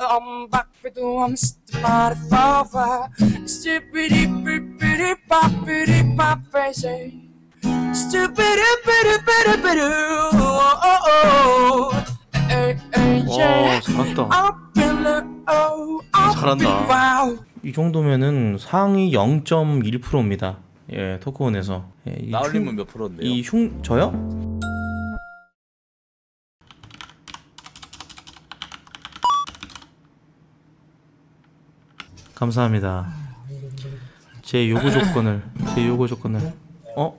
I'm back with the I'm stupid papa. Stupid bippity boppity pop crazy. Stupid bippity bippity oh oh. Hey hey 와 yeah. 잘한다 Up in the oh, up 잘한다. in wow. 이 정도면은 상위 0.1%입니다 예 토크온에서 예, 이 나올림은 흉- 몇 프로인데요? 이 흉 저요? 감사합니다. 제 요구 조건을 제 요구 조건을 어?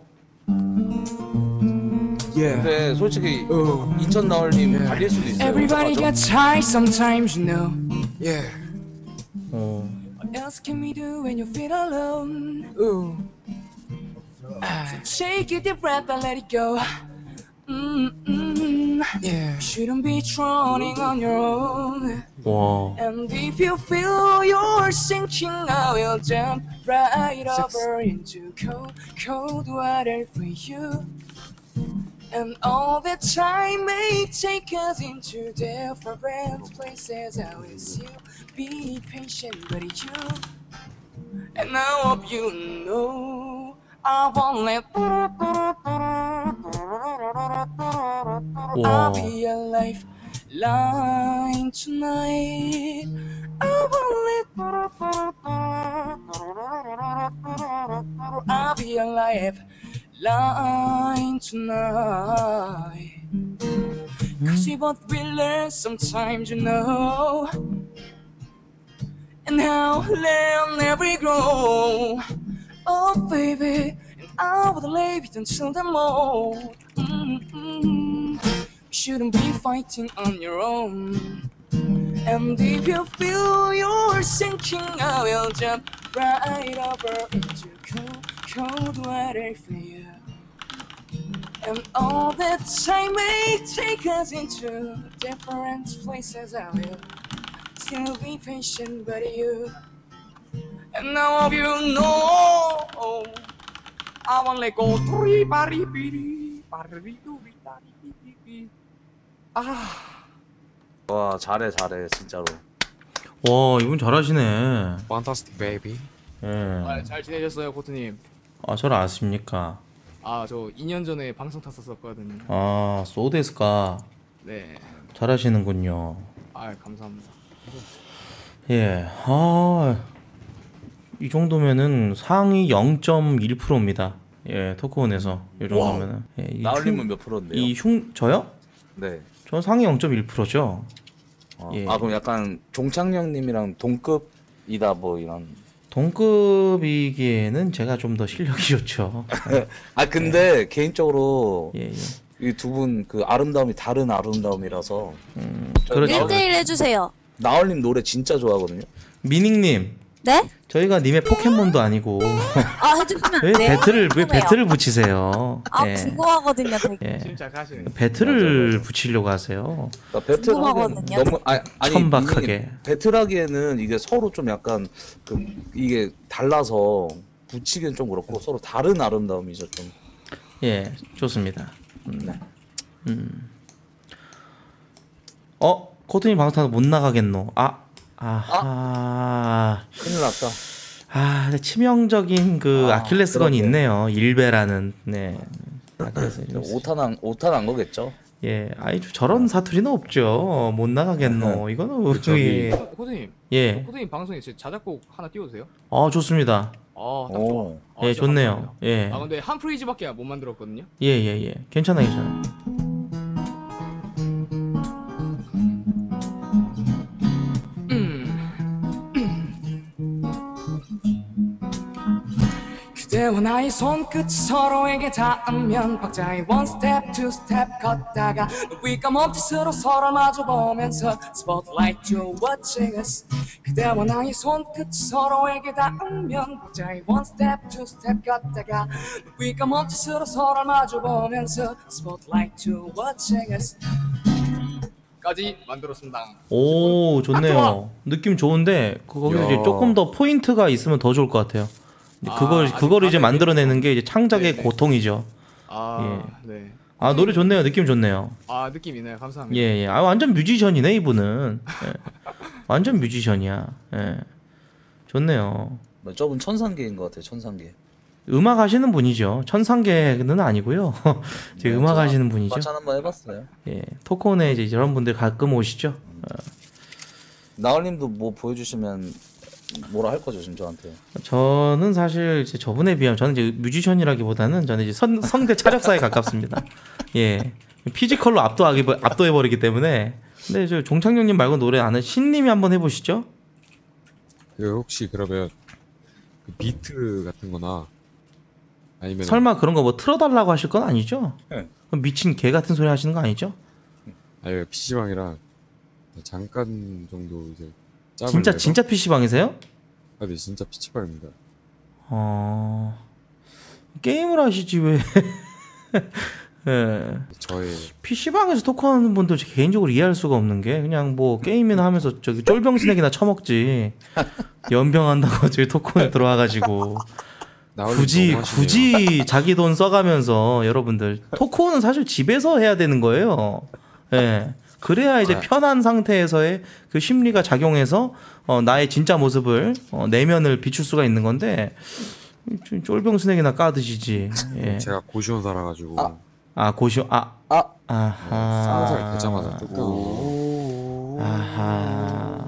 Yeah. 근데 솔직히 Oh. 2000 나올림 예. 달릴 수도 있어요. Everybody 어떡하죠? gets high sometimes, you know. Yeah. 어 What else can we do when you feel alone? Ooh. Ah, take a deep breath and let it go. Mm-mm. Yeah. Shouldn't be drowning on your own. 와. And if you feel you're sinking, I will jump right over into cold, cold water for you. And all the time may take us into different places. I will still be patient with you. And I hope you know I won't let. I'll be a lifeline tonight. I won't. I'll be a lifeline tonight. Cause we both we learn sometimes, you know. And how land we grow. Oh, baby, I will leave it until the morning. You mm-hmm. shouldn't be fighting on your own. And if you feel you're sinking, I will jump right over into cold, cold water for you. And all the time may take us into different places. I will still be patient, but you. And now of you know I won't let go. Three bari biri bari do bi dari bi bi bi. Ah, 와 잘해 잘해 진짜로. 와 이분 잘하시네. Fantastic baby. 예. 아, 잘 지내셨어요, 코트님? 아 저를 아십니까? 아, 저 2년 전에 방송 탔었거든요. 아 소데스가 네. 잘하시는군요. 아, 감사합니다. 예. 아, 이 정도면은 상위 0.1%입니다. 예, 토크온에서 이 정도면은. 예, 이 나올림은 흉- 몇 프로인데요? 이 흉, 저요? 네. 저는 상위 0.1%죠. 아, 예. 아 그럼 약간 종창형님이랑 동급이다 뭐 이런. 동급이기에는 제가 좀 더 실력이 좋죠. 아 근데 개인적으로 예, 예. 이 두 분 그 아름다움이 다른 아름다움이라서 음, 저 그렇죠. 1대1 해주세요. 나올림 노래 진짜 좋아하거든요. 미닝님, 네? 저희가 님의 포켓몬도 아니고 아 해주시면 안왜 돼요? 배틀을 왜. 배틀을 붙이세요? 아 예. 궁금하거든요 되게. 예. 침착하시네. 배틀을 맞아, 맞아. 붙이려고 하세요. 그러니까 배틀하기에는 궁금하거든요. 너무 아, 아니 천박하게. 이게 배틀하기에는 이게 서로 좀 약간 그 이게 달라서 붙이기는 좀 그렇고 서로 다른 아름다움이죠 좀. 예, 좋습니다. 음. 음. 어, 코트님 방송 타서 못 나가겠노. 아, 아하. 큰일 났다. 아, 근데 치명적인 그 아, 아, 킬레스건이 그러게. 있네요. 일베라는. 네. 아킬레스. 오타난 오타난 거겠죠. 예, 아이 저런 사투리는 없죠. 못 나가겠노. 이거는 저기- 예. 코- 코트님, 예. 코트님 방송에 제 자작곡 하나 띄워주세요. 어, 좋습니다. 아, 딱 좋아. 오. 아, 예, 좋네요. 감사합니다. 예. 아, 근데 한 프레이즈밖에 못 만들었거든요. 예, 예, 예. 괜찮아, 괜찮아. 그대와 나의 손끝 서로에게 닿으면 박자의 one step, two step 걷다가 눈빛과 몸짓으로 서로 마주보면서 spotlight to watching us 그대와 나의 손끝 서로에게 닿으면 박자의 one step, two step 걷다가 눈빛과 몸짓으로 서로 마주보면서 spotlight to watching us 까지 만들었습니다. 오, 좋네요. 느낌 좋은데 거기 야. 이제 조금 더 포인트가 있으면 더 좋을 것 같아요. 아, 그걸 아직 그거를 이제 만들어내는 게 이제 창작의 네네. 고통이죠. 아, 네. 아 노래 좋네요. 느낌 좋네요. 아, 느낌 있네요. 감사합니다. 예, 예. 아 완전 뮤지션이네 이분은. 예. 완전 뮤지션이야. 예. 좋네요. 뭐 저분 천상계인 것 같아요. 천상계. 음악 하시는 분이죠. 천상계는 아니고요. 제 네, 음악 저 하시는 분이죠. 마찬 한번 해봤어요. 예. 토크온에 이제 이런 분들 가끔 오시죠. 나얼님도 뭐 보여주시면 뭐라 할 거죠 지금 저한테. 저는 사실 이제 저분에 비하면 저는 이제 뮤지션이라기보다는 저는 이제 선, 성대 차력사에 가깝습니다. 예. physical로 압도하기 압도해 버리기 때문에. 근데 저 종창용님 말고 노래 아는 신님이 한번 해보시죠. 그 혹시 그러면 그 비트 같은 거나 아니면 설마 그런 거 뭐 틀어달라고 하실 건 아니죠? 네. 미친 개 같은 소리 하시는 거 아니죠? 아니면 PC방이랑 잠깐 정도 이제 진짜 진짜 PC방이세요? 아, 네 진짜 PC방입니다. 어 게임을 하시지 왜? 예. 저의 PC방에서 토크하는 분들 제 개인적으로 이해할 수가 없는 게 그냥 뭐 게임이나 하면서 저기 쫄병 스낵이나 처먹지 연병한다고 저기 토크에 들어와 가지고 나얼님 굳이. 굳이 자기 돈 써가면서 여러분들 토크는 사실 집에서 해야 되는 거예요. 예. 그래야 이제 아. 편한 상태에서의 그 심리가 작용해서 어, 나의 진짜 모습을 어, 내면을 비출 수가 있는 건데 쫄- 쫄병 스낵이나 까드시지. 예. 제가 고시원 살아가지고 아 고시 아 아. 아하. 살 되자마자 오. 아하.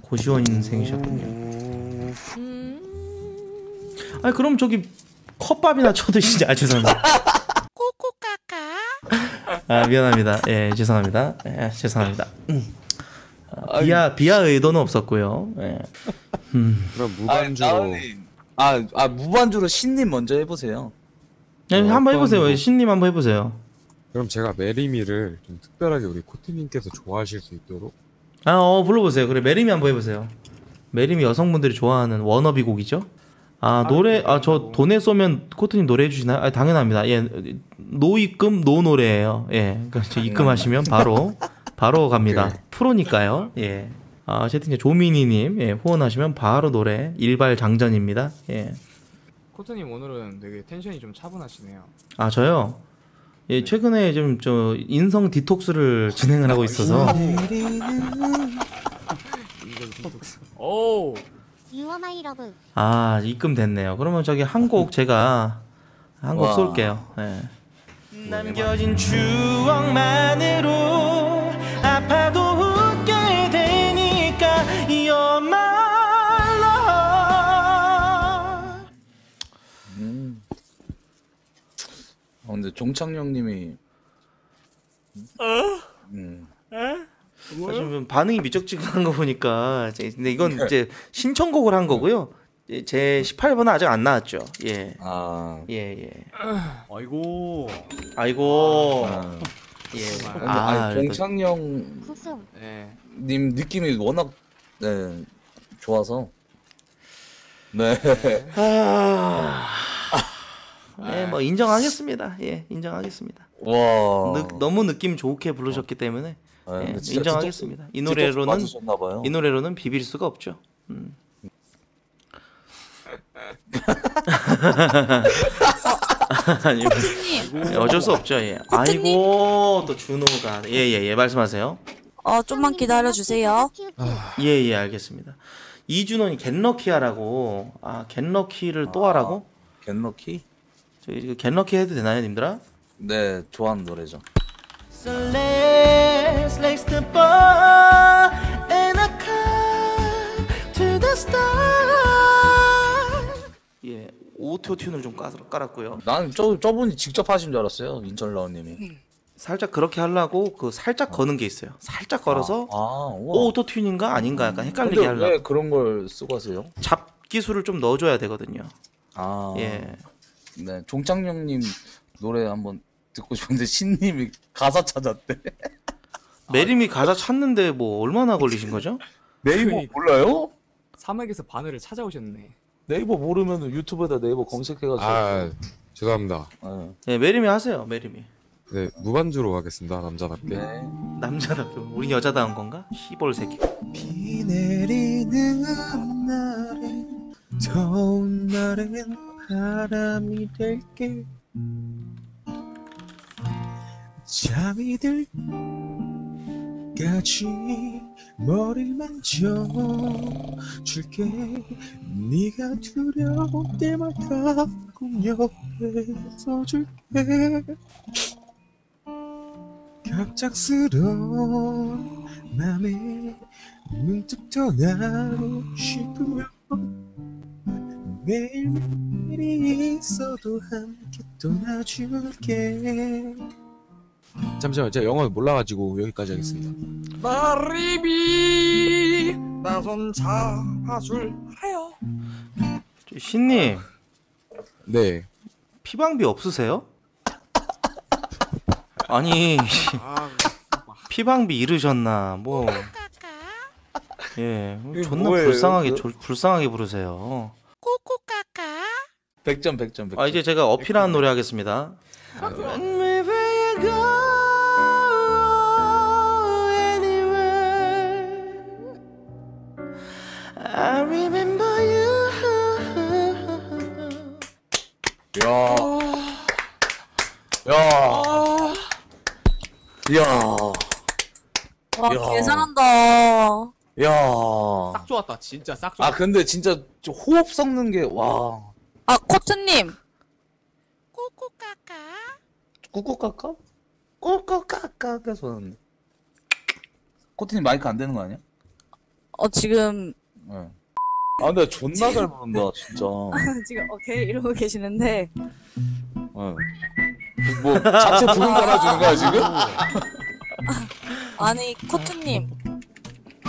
고시원 인생이셨군요. 아 그럼 저기 컵밥이나 쳐드시지. 아 죄송합니다. 아 미안합니다. 예 죄송합니다. 예 죄송합니다. 음. 아, 비하 비하 의도는 없었고요. 예. 그럼 아, 무반주로. 아, 아 무반주로 신님 먼저 해보세요. 예, 어, 한번 해보세요. 뭐- 신님 한번 해보세요. 그럼 제가 Marry Me를 좀 특별하게 우리 코트님께서 좋아하실 수 있도록 아, 어, 불러보세요. 그래, Marry Me 한번 해보세요. Marry Me 여성분들이 좋아하는 워너비 곡이죠. 아, 노래, 아, 저 도네 쏘면 코트님 노래 해주시나요? 아, 당연합니다. 예, no입금, no 노래예요. 예, 그러니까 저 입금하시면 바로, 바로 갑니다. 오케이. 프로니까요. 예. 아, 채팅에 조미니님, 예, 후원하시면 바로 노래, 일발장전입니다. 예. 코트님 오늘은 되게 tension이 좀 차분하시네요. 아, 저요? 예, 최근에 좀, 저, 인성 디톡스를 진행을 하고 있어서. 오, 아 입금 됐네요. 그러면 저기 한 곡 제가 한 곡 와. 쏠게요. 예. 남겨진 추억만으로 아파도 웃게 되니까 You're my love 음. 아, 근데 종창령님이. 음. 사실 반응이 미적지근한 거 보니까 근데 이건 이제 신청곡을 한 거고요. 예, 제 18번은 아직 안 나왔죠. 예. 아. 예, 예. 아이고 아이고. 아. 예. 아, 구승. 네. 느낌이 워낙 네 좋아서. 네. 아. 네, 뭐 인정하겠습니다. 예, 인정하겠습니다. 와. 느- 너무 느낌 좋게 부르셨기 때문에 아, 예, 근데 진짜 인정하겠습니다. 이 노래로는. 이 노래로는 비빌 수가 없죠. 음. 아니, 예, 어쩔 수 없죠. 예. 아이고 또 준호가 예예 예 예, 말씀하세요. 어, 좀만 기다려 주세요. 예예 알겠습니다. 이준호이 겟러키하라고 아 겟러키를 또 하라고? 겟러키? 저기 그 겟러키 해도 되나요, 님들아? 네, 좋아하는 노래죠. 예, auto-tune을 좀 깔, 깔았고요. 난 저, 저분이 직접 하신 줄 알았어요. 인철라우님이. 살짝 그렇게 하려고 그 살짝 거는 게 있어요. 살짝 걸어서 아, 우와. auto-tune인가 아닌가 약간 헷갈리게 근데 하려고. 왜 그런 걸 쓰고 하세요? 잡 기술을 좀 넣어줘야 되거든요. 아, 예. 네, 종창령님 노래 한번 듣고 싶은데 신님이 가사 찾았대. Marry Me 가사 찾는데 뭐 얼마나 걸리신 거죠? 네이버 그러니까. 몰라요? 사막에서 바늘을 찾아오셨네. 네이버 모르면 유튜브에다 네이버 검색해가지고. 아 죄송합니다. 네. 예, 메림이 하세요. 메림이. 네 무반주로 하겠습니다 남자답게. 네. 남자답게 우리 여자다운 건가? 시벌 새끼. 비 내리는 날에 더운 날엔 바람이 될게 잠이 들 까지 머리를 만져 줄게. 네가 두려울 때마다 꼭 옆에 서줄게. 갑작스러운 맘에 문득 떠나고 싶으면 매일매일이 있어도 함께 떠나줄게 잠시만요 제가 영어 몰라가지고 여기까지 하겠습니다 마리비 나 손 잡아줄래요 저 신님 네 피방비 없으세요? 아니 아, 피방비 잃으셨나 뭐. 예, 이게 존나 뭐예요, 불쌍하게? 조- 불쌍하게 부르세요. 100점 100점 100점 아 이제 제가 어필하는 노래 하겠습니다. Wherever you go, 좋았다. 진짜 싹 아. 근데 진짜 저 호흡 섞는 게 와. 아, 코트님. 꾸꾸까까? 꾸꾸까까 계속 하는데. 코트님 마이크 안 되는 거 아니야? 어, 지금, 네. 아 근데 존나 잘 부른다 진짜. 지금, 오케이, 이러고 계시는데. 네. 뭐 자체 부금 깔아주는 거야 지금? 아니, 코트님.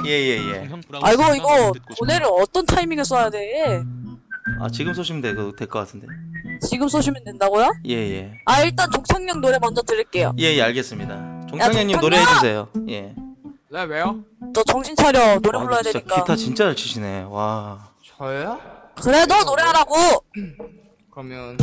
예예 예. 아이고, 이거, 고뇌를 어떤 타이밍에 써야 돼? 아 지금 쏘시면 될것 같은데. 지금 쏘시면 된다고요? 예예. 아, 일단 종착역 노래 먼저 들을게요. 예예 알겠습니다. 종창현님 야, 노래 종창현! 해주세요. 예. 네, 왜요? 너 정신 차려. 노래 아, 불러야 진짜 되니까. 기타 진짜 잘 치시네. 와. 저요? 그래, 너 노래하라고! 그러면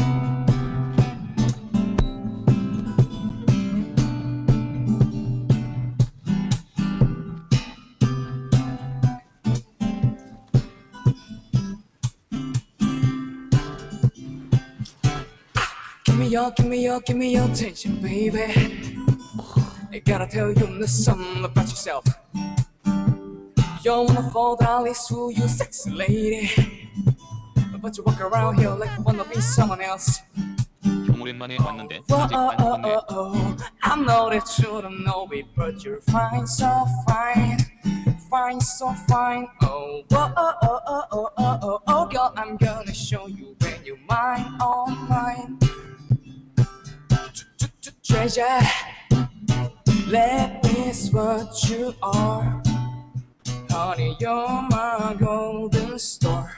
me your, give me your, give me your attention, baby. I gotta tell you something about yourself. You're wonderful, darling, who you sexy lady. But you walk around here like you wanna be someone else. 좀 오랜만에 왔는데 Whoa, 아직 oh, 안 oh, 왔네. oh, oh. I know that you don't know it, but you're fine, so fine. Fine, so fine. Oh, whoa, oh, oh, oh, oh, oh, oh, oh, girl, I'm gonna show you when you're mine, all mine. Treasure, let me is what you are. Honey, you're my golden star.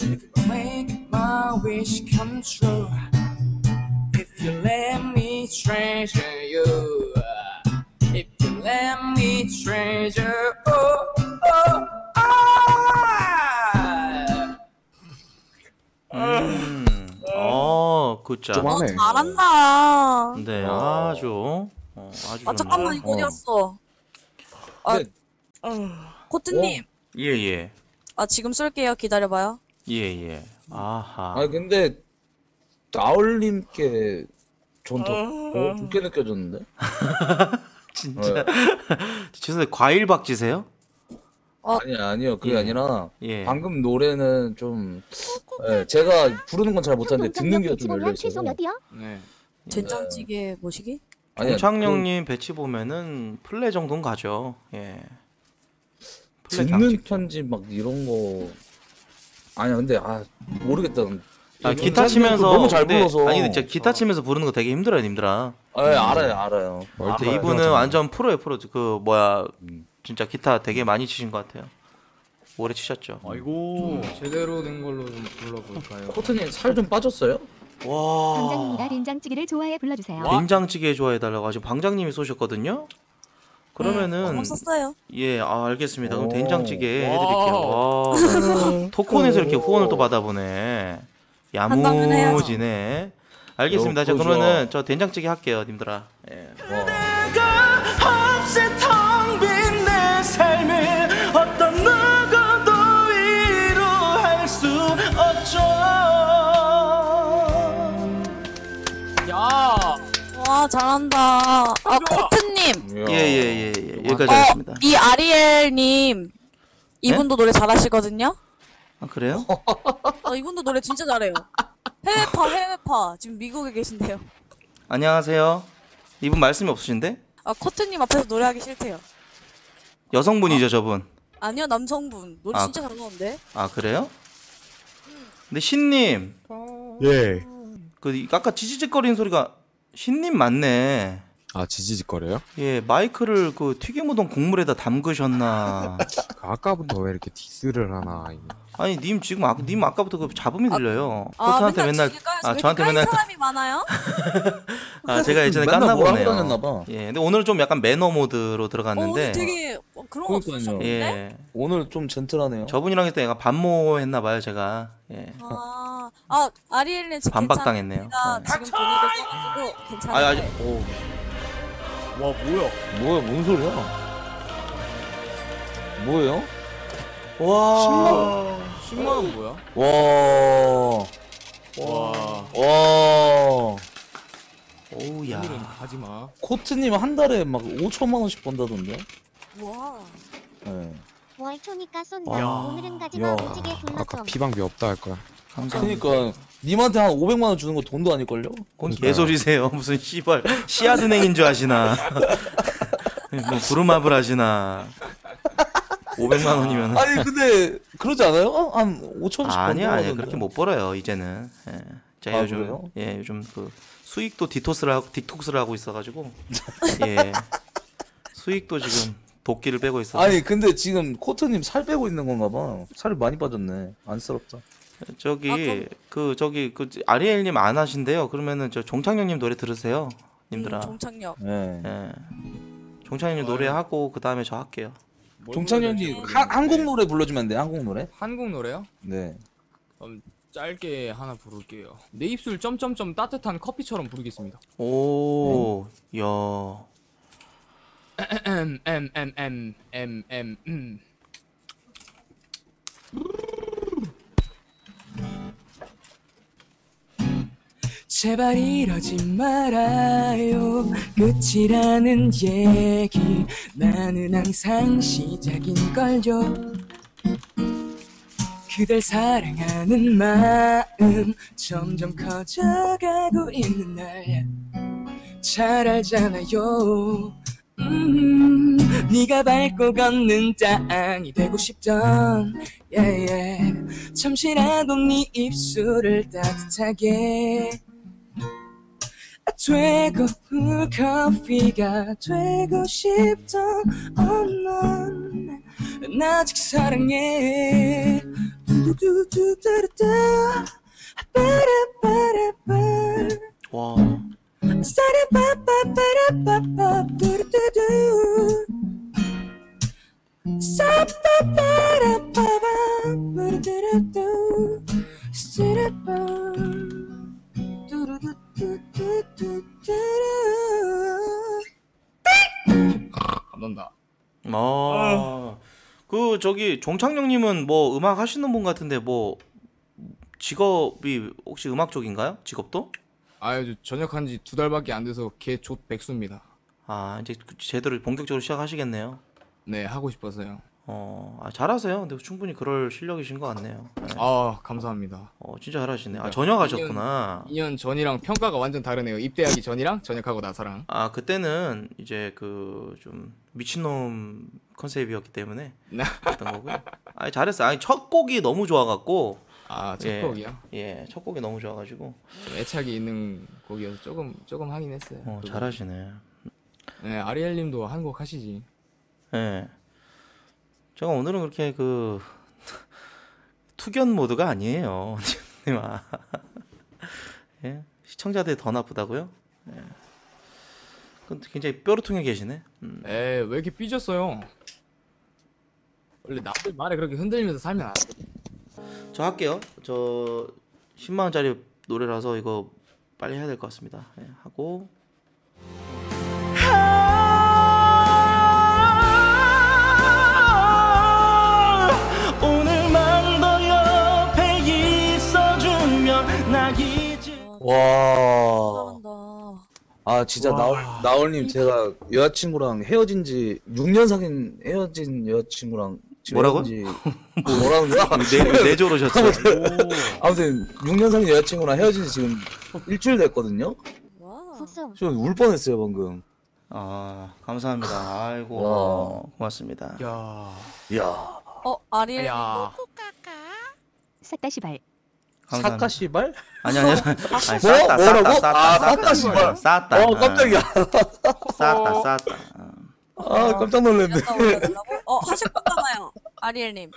If you make my wish come true, if you let me treasure you, if you let me treasure, oh, 굿자. 좀 하네. 잘한다. 네 아주 어, 아주 아, 잠깐만, 이거 어. 어디였어? 아, 근데- 코트님. 예예 아, 지금 쏠게요. 기다려봐요. 예예. 아하. 아 근데 나얼님께 전더 어, 좋게 느껴졌는데? 진짜. 네. 죄송해요. 과일 박지세요? 아니 아니요 그게 예. 아니라 예. 방금 노래는 좀 예, 제가 부르는 건 잘 못하는데 듣는 게 좀 열려 있어서 네. 된장찌개 모시기? 아니야, 창령님 배치 보면은 플레 정도는 가죠. 예. 그 플레 듣는 강직죠. 편지 막 이런 거 아니야 근데 아 모르겠다 아, 이거 기타 창령도 치면서 너무 잘 근데- 불러서 아니 근데 진짜 기타 치면서 부르는 거 되게 힘들어요, 님들아. 아, 예, 알아요 알아요 아, 근데 아, 이분은. 완전 프로예요, 프로. 그 뭐야 음. 진짜 기타 되게 많이 치신 것 같아요. 오래 치셨죠. 아이고. 제대로 된 걸로 좀 불러볼까요? 코트님 살 좀 빠졌어요? 와. 방장입니다. 된장찌개를 좋아해 불러주세요. 된장찌개 좋아해달라고 지금 방장님이 쏘셨거든요. 그러면은 방금 썼어요. 예, 아, 알겠습니다. 그럼 오. 된장찌개 와. 해드릴게요. 와, 토콘에서 이렇게 후원을 또 받아보네. 해야죠. 야무지네. 알겠습니다. 어, 자, 그러면은 저 된장찌개 할게요, 님들아. 예. 어떤 잘한다. 아, 코트님. 이야. 예, 예, 예, 예. 여기까지 어, 하겠습니다. 이 아리엘님 이분도 노래 잘하시거든요. 아 그래요? 어, 이분도 노래 진짜 잘해요. 해외파 해외파 지금 미국에 계신데요. 안녕하세요. 이분 말씀이 없으신데? 아 코트님 앞에서 노래하기 싫대요. 여성분이죠 저분. 아니요 남성분 노래 아, 진짜 잘하는데. 아 그래요? 근데 신님 예. 그 이- 아까 지지직거리는 소리가 신님 맞네. 아 지지직거려요? 예 마이크를 그 튀김우동 국물에다 담그셨나? 그 아까부터 왜 이렇게 디스를 하나 이게. 아니 님 지금 아, 님 아까부터 그 잡음이 들려요. 아 코트한테 맨날 지질까요? 아왜 저한테 맨날 사람이 많아요? 아 제가 예전에 맨날 뭐라고 보네요. 다녔나 봐. 예 근데 오늘 좀 약간 매너 모드로 어, 들어갔는데 오늘 되게 어, 그런 거 그러니까요. 없으셨는데? 예 오늘 좀 젠틀하네요. 저분이랑 했을 때 약간 반모했나 봐요 제가 예 아, 아 아리엘님 지금 반박당했네요. 네. 지금 분위기 떠가지고 괜찮아요. 아 아직 오와 뭐야? 뭐야, 뭔 소리야? 뭐예요? 와 10만 원 뭐야? 와, 와. 와. 오우야 오늘은 가지 마. 코트님 한 달에 막 5천만 원씩 번다던데? 와. 네. 월초니까 쏜다. 야. 오늘은 가지마 야. 오지게 아까 좀. 비방비 없다 할 거야. 감사합니다. 그러니까 님한테 한 500만 원 주는 거 돈도 아닐걸요? 뭔. 개소리세요 무슨 씨발 씨앗은행인 줄 아시나 뭐 부루마블 하시나 500만 원이면 아니 근데 그러지 않아요? 어? 한 5천씩 아니야 아니야 그렇게 못 벌어요 이제는 예. 제가 아, 요즘 그래요? 예 요즘 그 수익도 디토스를 하고 디톡스를 하고 있어가지고 예 수익도 지금 도끼를 빼고 있어 아니 근데 지금 코트님 살 빼고 있는 건가 봐. 살이 많이 빠졌네. 안쓰럽다. 저기 아, 그럼- 그 저기 그 아리엘님 안 하신대요 그러면은 저 종창형님 노래 들으세요 님들아 음, 종착역. 네. 예 종창형님 노래 하고 그 다음에 저 할게요 뭘 종창현님 불러야 될지 한- 한국 모르겠는데. 노래 불러주면 안 돼? 한국 노래? 한국 노래요? 네. 짧게 하나 부를게요. 내 입술 점점점 따뜻한 커피처럼 부르겠습니다. 오, 네. 야, M M M M 제발 이러지 말아요. 끝이라는 얘기. 나는 항상 시작인걸요. 그댈 사랑하는 마음 점점 커져가고 있는 날. 잘 알잖아요. 음, 네가 밟고 걷는 땅이 되고 싶던 yeah, yeah. 잠시라도 네 입술을 따뜻하게 되고픈 커피가 되고 싶던 어넌 아직 사랑해. 두두두두두두 빠라빠라빠. 와, 사라빠빠빠라빠빠. 두두두두 저기 종창령님은 뭐 음악 하시는 분 같은데 뭐 직업이 혹시 음악 쪽인가요? 직업도? 아유 전역한 지 두 달밖에 안 돼서 개족 백수입니다. 아 이제 그 제대로 본격적으로 시작하시겠네요. 네 하고 싶어서요. 어, 아, 잘하세요. 근데 충분히 그럴 실력이신 것 같네요. 네. 아 감사합니다. 어, 진짜 잘하시네. 아, 전역하셨구나. 2년 전이랑 평가가 완전 다르네요. 입대하기 전이랑 전역하고 나서랑. 아, 그때는 이제 그 좀 미친놈 컨셉이었기 때문에 네. 했던 거고요. 아니, 잘했어. 아니, 첫 곡이 너무 좋아갖고, 아첫 예. 곡이요. 예, 첫 곡이 너무 좋아가지고, 좀 애착이 있는 곡이어서 조금 조금 하긴 했어요. 어, 그거. 잘하시네. 네 아리엘님도 한 곡 하시지. 예. 제가 오늘은 그렇게 그, 투견 모드가 아니에요. 님 아. 예? 시청자들이 더 나쁘다고요? 예. 굉장히 뼈로통해 계시네. 음. 에왜 이렇게 삐졌어요? 원래 남들 말에 그렇게 흔들리면서 살면 안 돼. 저 할게요. 저 10만 원짜리 노래라서 이거 빨리 해야 될 것 같습니다. 예, 하고 오늘만 더 옆에 있어주면 나 이제 와. 잘한다. 아아 진짜 와. 나얼 나얼님 제가 여자친구랑 헤어진 지 6년 사귄 헤어진 여자친구랑 뭐라고요? 헤어진 지 뭐, 뭐라는 거야? 네, 내조르셨어. 아무튼 6년 사귄 여자친구랑 헤어진 지 지금 일주일 됐거든요. 저울 뻔했어요 방금. 아 감사합니다. 아이고 와. 고맙습니다. 야. 이야. 어 아리엘. 야. 삿다시발 감사합니다. 사카시발? 아니 아니 아니 뭐? 쌌다 뭐라고? 쌌다 아, 쌌다 쌌다, 씨발. 쌌다. 어 깜짝이야. 쌌다 쌌다. 아 깜짝 놀랐네. 올려달라고? 어 하실 거잖아요. 아리엘님.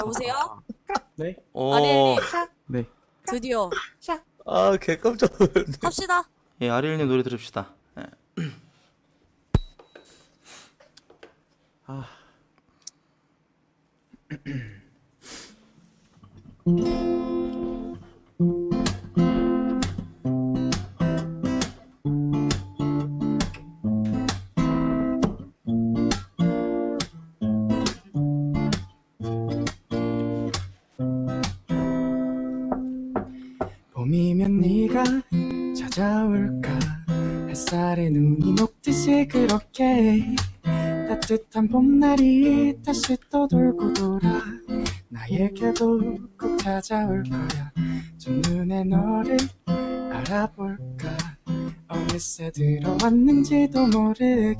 여보세요? 오, 아리엘님. 네. 드디어 아 개 깜짝 놀랐네. 합시다. 예 아리엘님 노래 들읍시다. 예. 봄 왔는지도 모르게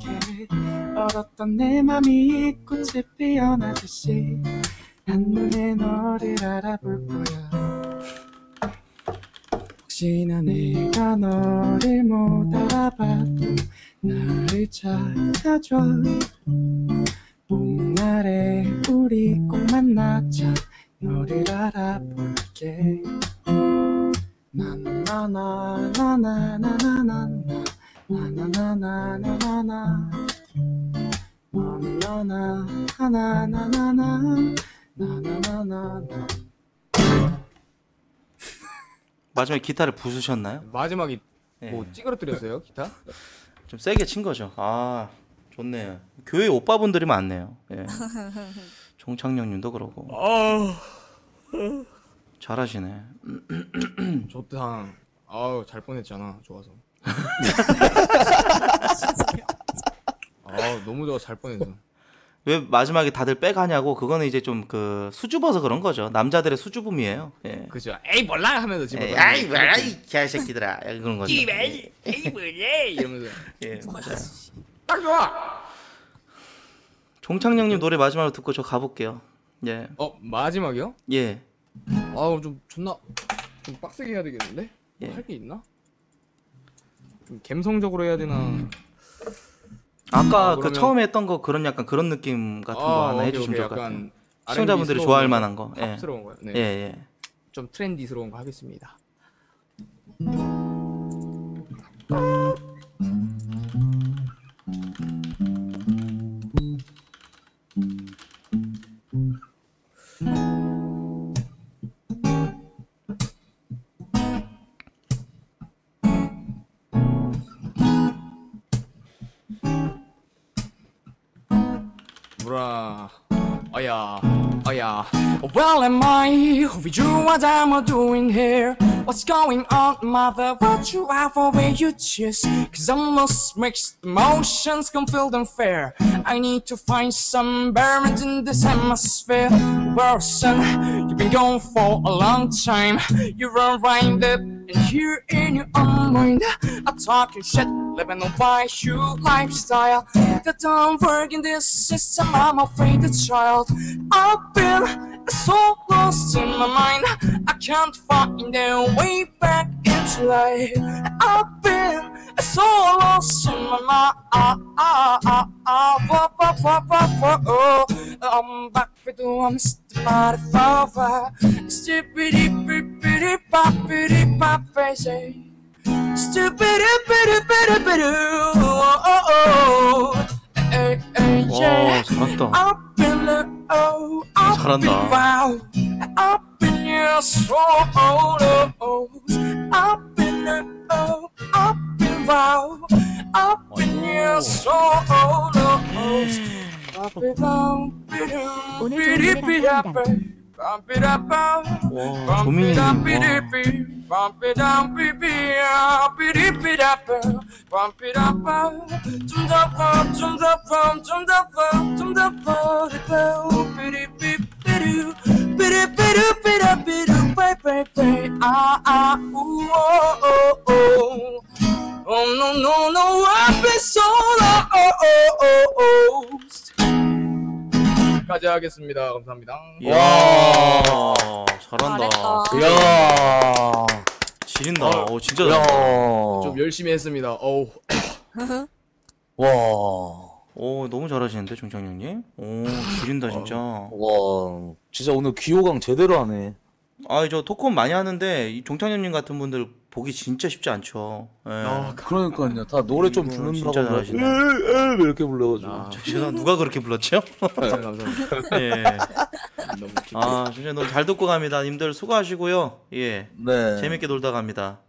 얼었던 내 맘이 꽃이 피어나듯이 한눈에 너를 알아볼 거야. 혹시나 내가 너를 못 알아봐도 나를 찾아줘. 봄날에 우리 꼭 만나자. 너를 알아볼게. 나나나나나나나나 나나나나나나 나나나 하나나나나 나나나나 마지막에 기타를 부수셨나요? 마지막에 예. 뭐 찌그러뜨렸어요 기타? 좀 세게 친 거죠. 아 좋네. 교회 오빠분들이 많네요. 예. 종창령님도 그러고. 잘하시네. 좋다. 아우 잘 보냈잖아. 좋아서. 아우 너무 좋아 잘 뻔했어. 왜 마지막에 다들 빼가냐고 그거는 이제 좀 그 수줍어서 그런 거죠. 남자들의 수줍음이에요. 예. 그죠? 에이 몰라 하면서 집어. 에이, 뭐야 이 개새끼들아 그런 거죠. 에이 몰라 이러면서. 예. 딱 좋아. 종창령님 노래 마지막으로 듣고 저 가볼게요. 예, 어 마지막이요? 예. 아우 좀 존나 좀 빡세게 해야 되겠는데? 예. 할게 있나? 좀 감성적으로 해야 되나? 아까 아, 그 그러면- 처음에 했던 거 그런 약간 그런 느낌 같은 거 하나 오케이, 해주시면 오케이. 좋을 것 같아요. 약간 시청자분들이 좋아할 스러운 만한 거. 예. 팝스러운 거요. 네. 예, 예. 좀 트렌디스러운 거 하겠습니다. Well, am I with you? What am I doing here? What's going on, mother? What you have where you choose? Cause I'm lost mixed emotions, confused and fair. I need to find some bearings in this hemisphere. Well, son, you've been gone for a long time. You run right up in here in your own mind. I'm talking shit, living a you lifestyle. That don't work in this system, I'm afraid the child. I've been so lost in my mind, I can't find a way back into life. I've been so lost in my mind. Oh, I'm back with you, I'm Mr. Motherfucker. Stupid, bippity, boppity, boppity. Stupid, bippity, bippity, bippity. Oh, oh, oh. Hey, hey, 와 yeah. 잘한다. Up in the oh, up 잘한다. in wow, up in your soul, oh, up in the oh, up in wow, up in your soul, oh, up in wow, 오늘 좋은 노래 감사합니다. Bump it up, bump. 와 조민이 Bump it 와. up, bump it down, baby. Bump it up, bump it up, bump. 좀더 bump, 좀더 bump, 좀더 bump, 좀더 bump it down. Biddy, biddy, biddy, biddy, biddy, biddy, biddy, bye, bye, bye. Ah, ah, ooh, oh, oh, oh. Oh no no no I've been so long oh oh oh oh 까지 하겠습니다 감사합니다 이야 잘한다 잘했다. 이야. 지린다 어, 오 진짜 이야. 잘한다 좀 열심히 했습니다. 어우. 와. 오 너무 잘하시는데 종창형님 오 지린다 진짜 와. 진짜 오늘 귀호강 제대로 하네. 아 저 토크온 많이 하는데 이 종창형님 같은 분들 보기 진짜 쉽지 않죠 예. 아, 그러니까요. 다 노래 좀 이거 부른다고 진짜 막 잘하시네. 으, 으, 이렇게 불러가지고. 아, 죄송 누가 그렇게 불렀죠? 감사합니다. 예. 너무 기쁘- 아 진짜 너무 잘 듣고 갑니다 님들 수고하시고요 예 네. 재밌게 놀다 갑니다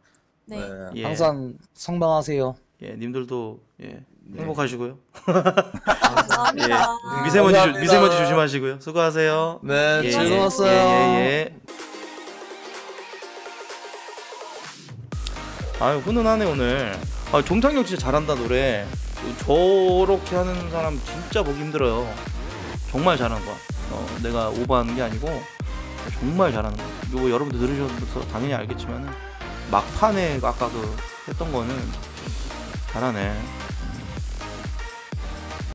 네. 네. 예. 항상 성방하세요. 예 님들도 예 네. 행복하시고요 감사합니다. 예 미세먼지 조, 감사합니다. 미세먼지 조심하시고요 수고하세요 네, 예, 즐거웠어요. 예, 예, 예. 아유 훈훈하네 오늘. 아 종창력 진짜 잘한다 노래. 저렇게 하는 사람 진짜 보기 힘들어요. 정말 잘하는 거야. 어, 내가 오버하는 게 아니고 정말 잘하는 거야. 이거 여러분들 들으셔서 당연히 알겠지만은 막판에 아까 그 했던 거는 잘하네.